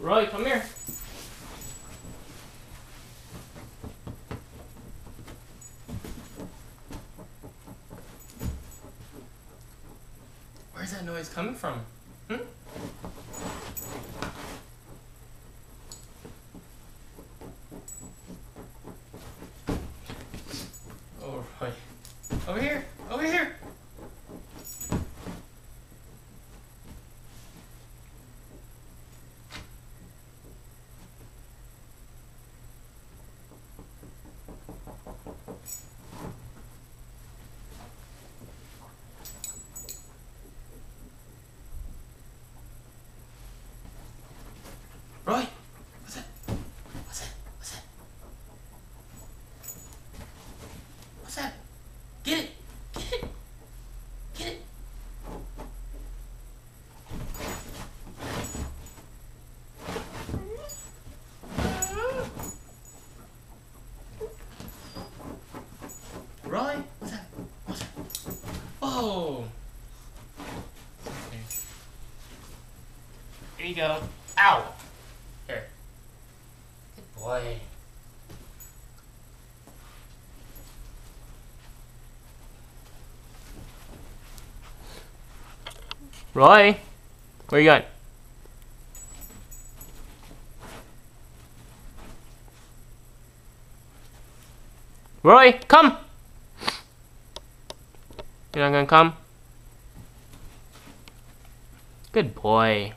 Roy, come here. Where's that noise coming from? Hmm? Oh, Roy. Over here! Over here! Roy! What's that? What's that? What's that? What's that? Get it! Get it! Get it! Roy? What's that? What's that? Oh! Okay. Here you go. Ow! Boy. Roy, where you going? Roy, come! You're not gonna come? Good boy.